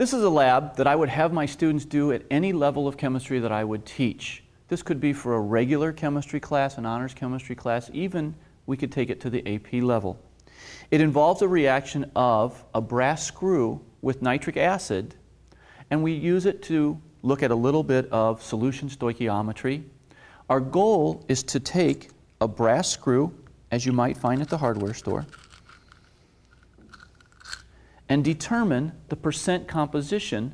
This is a lab that I would have my students do at any level of chemistry that I would teach. This could be for a regular chemistry class, an honors chemistry class, even we could take it to the AP level. It involves a reaction of a brass screw with nitric acid, and we use it to look at a little bit of solution stoichiometry. Our goal is to take a brass screw, as you might find at the hardware store, and determine the percent composition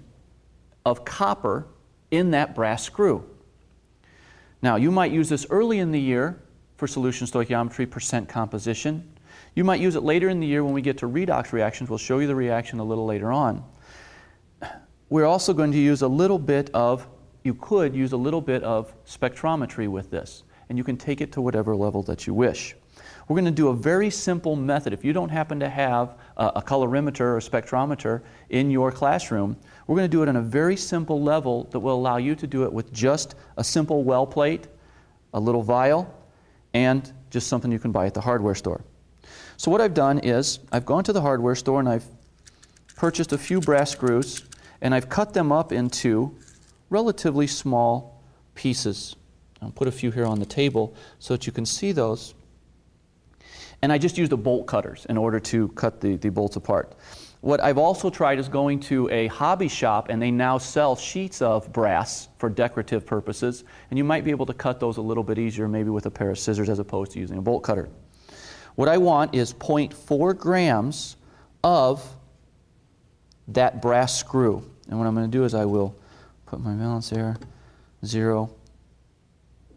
of copper in that brass screw. Now, you might use this early in the year for solution stoichiometry percent composition. You might use it later in the year when we get to redox reactions. We'll show you the reaction a little later on. We're also going to use a little bit of, you could use a little bit of spectrometry with this, and you can take it to whatever level that you wish. We're going to do a very simple method. If you don't happen to have a, a colorimeter or spectrometer in your classroom, we're going to do it on a very simple level that will allow you to do it with just a simple well plate, a little vial, and just something you can buy at the hardware store. So what I've done is I've gone to the hardware store and I've purchased a few brass screws and I've cut them up into relatively small pieces. I'll put a few here on the table so that you can see those. And I just used the bolt cutters in order to cut the, the bolts apart. What I've also tried is going to a hobby shop, and they now sell sheets of brass for decorative purposes, and you might be able to cut those a little bit easier, maybe with a pair of scissors as opposed to using a bolt cutter. What I want is 0.4 grams of that brass screw. And what I'm going to do is I will put my balance there, zero.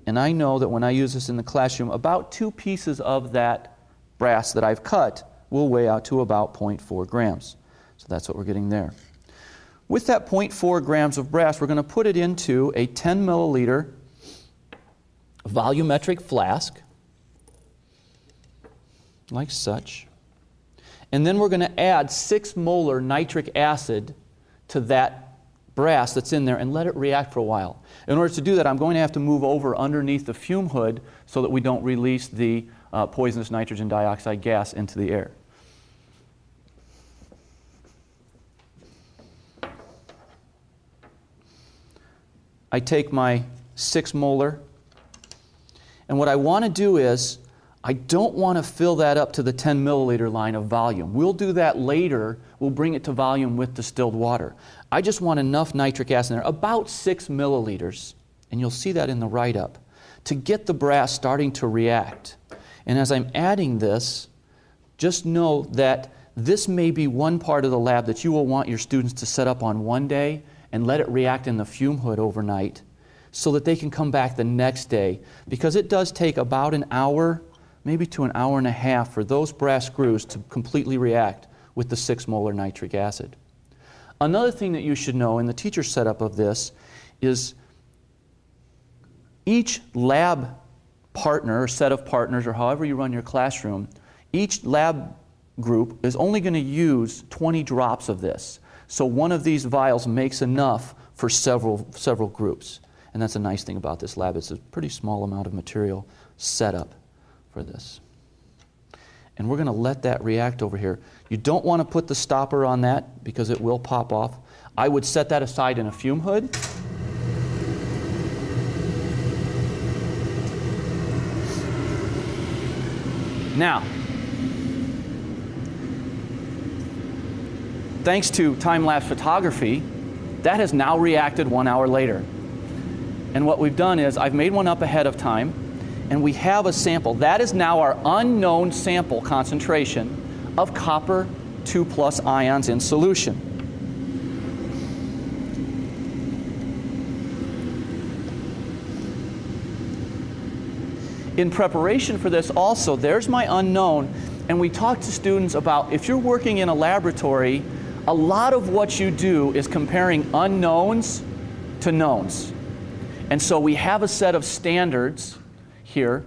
And I know that when I use this in the classroom, about two pieces of that brass that I've cut will weigh out to about 0.4 grams. So that's what we're getting there. With that 0.4 grams of brass, we're going to put it into a 10 milliliter volumetric flask, like such. And then we're going to add 6 molar nitric acid to that brass that's in there and let it react for a while. In order to do that, I'm going to have to move over underneath the fume hood so that we don't release the uh, poisonous nitrogen dioxide gas into the air. I take my 6 molar, and what I want to do is I don't want to fill that up to the 10 milliliter line of volume. We'll do that later. We'll bring it to volume with distilled water. I just want enough nitric acid in there, about 6 milliliters, and you'll see that in the write up, to get the brass starting to react. And as I'm adding this, just know that this may be one part of the lab that you will want your students to set up on one day and let it react in the fume hood overnight so that they can come back the next day. Because it does take about an hour, maybe to an hour and a half, for those brass screws to completely react with the 6 molar nitric acid. Another thing that you should know in the teacher setup of this is each lab partner or set of partners or however you run your classroom, each lab group is only going to use 20 drops of this. So one of these vials makes enough for several, several groups. And that's a nice thing about this lab. It's a pretty small amount of material set up for this. And we're going to let that react over here. You don't want to put the stopper on that because it will pop off. I would set that aside in a fume hood. Now, thanks to time lapse photography, that has now reacted one hour later. And what we've done is I've made one up ahead of time, and we have a sample. That is now our unknown sample concentration of copper 2 plus ions in solution. In preparation for this also, there's my unknown. And we talk to students about if you're working in a laboratory, a lot of what you do is comparing unknowns to knowns. And so we have a set of standards here,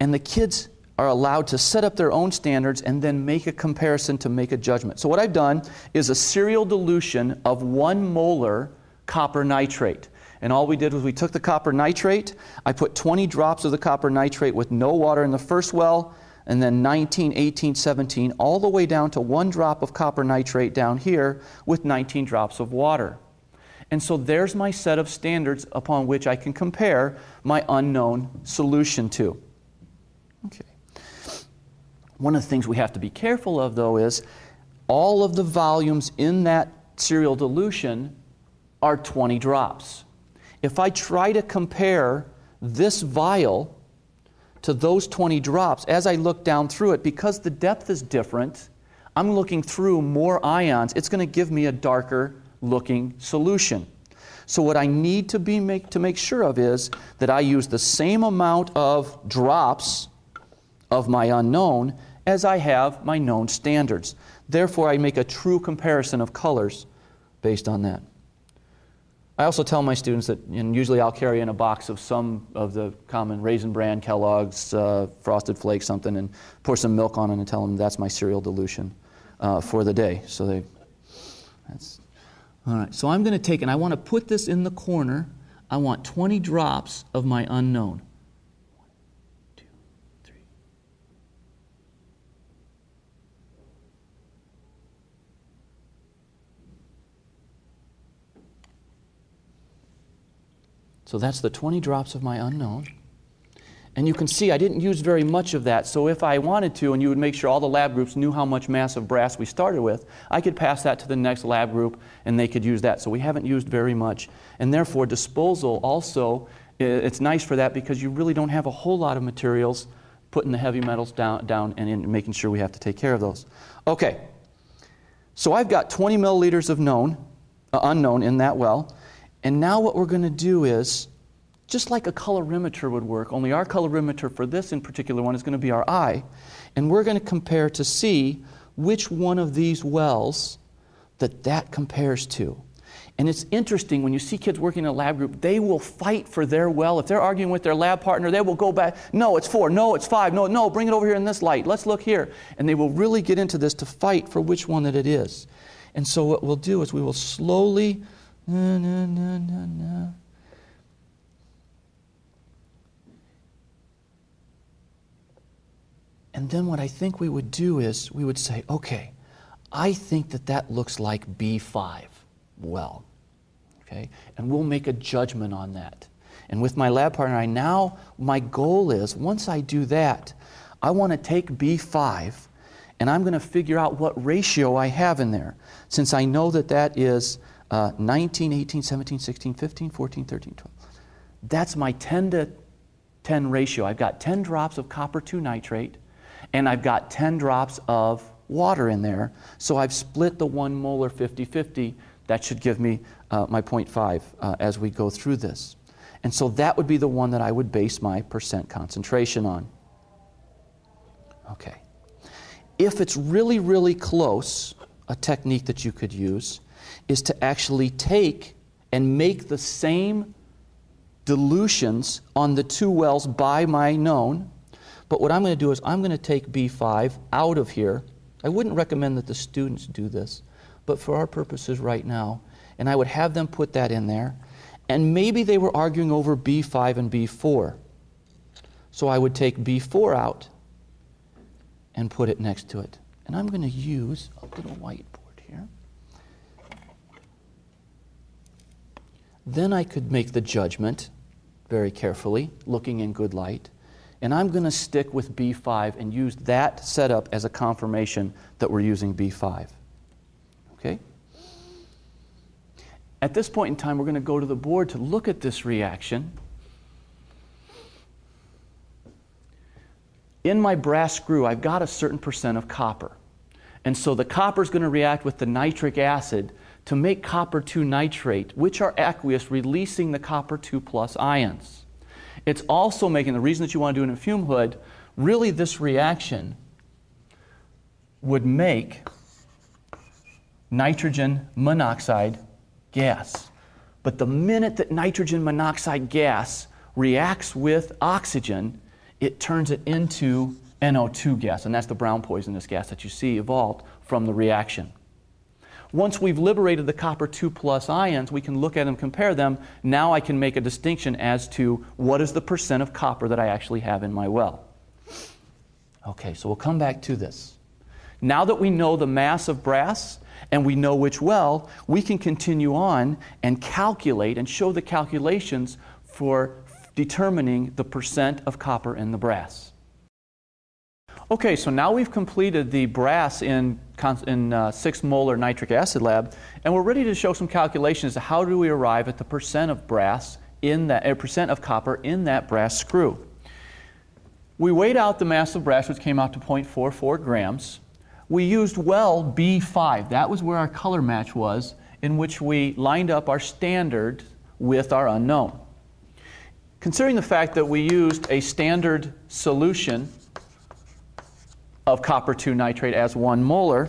and the kids are allowed to set up their own standards and then make a comparison to make a judgment. So, what I've done is a serial dilution of one molar copper nitrate. And all we did was we took the copper nitrate, I put 20 drops of the copper nitrate with no water in the first well, and then 19, 18, 17, all the way down to one drop of copper nitrate down here with 19 drops of water. And so there's my set of standards upon which I can compare my unknown solution to. Okay. One of the things we have to be careful of, though, is all of the volumes in that serial dilution are 20 drops. If I try to compare this vial to those 20 drops, as I look down through it, because the depth is different, I'm looking through more ions, it's going to give me a darker looking solution. So what I need to be make to make sure of is that I use the same amount of drops of my unknown as I have my known standards. Therefore, I make a true comparison of colors based on that. I also tell my students that, and usually I'll carry in a box of some of the common raisin bran, Kellogg's, uh, Frosted Flakes, something, and pour some milk on it and tell them that's my cereal dilution uh, for the day. So they, that's, all right. So I'm going to take, and I want to put this in the corner. I want 20 drops of my unknown. So that's the 20 drops of my unknown. And you can see I didn't use very much of that. So if I wanted to, and you would make sure all the lab groups knew how much mass of brass we started with, I could pass that to the next lab group and they could use that. So we haven't used very much. And therefore, disposal also, it's nice for that because you really don't have a whole lot of materials putting the heavy metals down, down and in, making sure we have to take care of those. Okay, so I've got 20 milliliters of known, uh, unknown in that well. And now what we're going to do is, just like a colorimeter would work, only our colorimeter for this in particular one is going to be our eye. And we're going to compare to see which one of these wells that that compares to. And it's interesting when you see kids working in a lab group, they will fight for their well. If they're arguing with their lab partner, they will go back, no, it's four, no, it's five, no, no, bring it over here in this light, let's look here. And they will really get into this to fight for which one that it is. And so what we'll do is we will slowly no, no, no, no, no. And then what I think we would do is we would say, okay, I think that that looks like B5. Well, okay? And we'll make a judgment on that. And with my lab partner, I now, my goal is once I do that, I want to take B5 and I'm going to figure out what ratio I have in there. Since I know that that is uh, 19, 18, 17, 16, 15, 14, 13, 12. That's my 10 to 10 ratio. I've got 10 drops of copper 2 nitrate, and I've got 10 drops of water in there. So I've split the 1 molar 50 50. That should give me uh, my 0.5 uh, as we go through this. And so that would be the one that I would base my percent concentration on. Okay. If it's really, really close, a technique that you could use is to actually take and make the same dilutions on the two wells by my known. But what I'm going to do is I'm going to take B5 out of here. I wouldn't recommend that the students do this, but for our purposes right now, and I would have them put that in there. And maybe they were arguing over B5 and B4. So I would take B4 out and put it next to it. And I'm going to use a little white Then I could make the judgment very carefully, looking in good light. And I'm going to stick with B5 and use that setup as a confirmation that we're using B5. Okay? At this point in time, we're going to go to the board to look at this reaction. In my brass screw, I've got a certain percent of copper. And so the copper is going to react with the nitric acid to make copper 2 nitrate, which are aqueous, releasing the copper 2 plus ions. It's also making the reason that you want to do it in a fume hood, really, this reaction would make nitrogen monoxide gas. But the minute that nitrogen monoxide gas reacts with oxygen, it turns it into NO2 gas, and that's the brown poisonous gas that you see evolved from the reaction. Once we've liberated the copper 2 plus ions, we can look at them, compare them. Now I can make a distinction as to what is the percent of copper that I actually have in my well. Okay, so we'll come back to this. Now that we know the mass of brass and we know which well, we can continue on and calculate and show the calculations for determining the percent of copper in the brass. Okay, so now we've completed the brass in, in uh, 6 molar nitric acid lab, and we're ready to show some calculations of how do we arrive at the percent of brass in that, uh, percent of copper in that brass screw. We weighed out the mass of brass, which came out to 0.44 grams. We used well B5. That was where our color match was, in which we lined up our standard with our unknown. Considering the fact that we used a standard solution of copper 2 nitrate as 1 molar,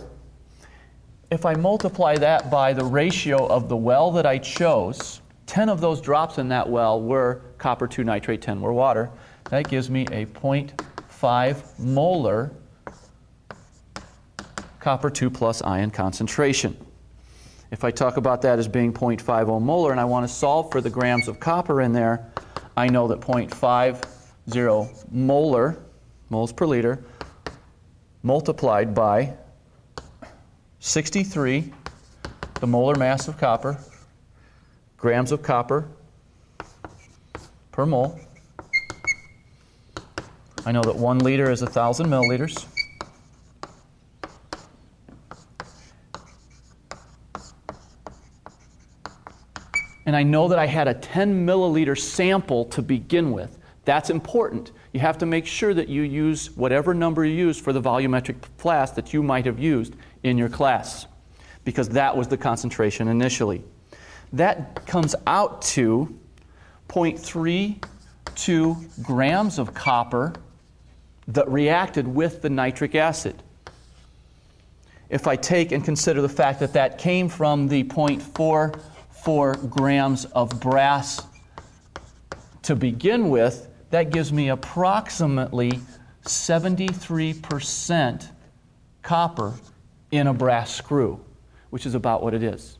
if I multiply that by the ratio of the well that I chose, 10 of those drops in that well were copper 2 nitrate, 10 were water. That gives me a 0.5 molar copper 2 plus ion concentration. If I talk about that as being 0.50 molar and I want to solve for the grams of copper in there, I know that 0.50 molar, moles per liter, multiplied by 63, the molar mass of copper, grams of copper per mole. I know that one liter is 1,000 milliliters. And I know that I had a 10 milliliter sample to begin with. That's important. You have to make sure that you use whatever number you use for the volumetric flask that you might have used in your class, because that was the concentration initially. That comes out to 0.32 grams of copper that reacted with the nitric acid. If I take and consider the fact that that came from the 0.44 grams of brass to begin with, that gives me approximately 73% copper in a brass screw, which is about what it is.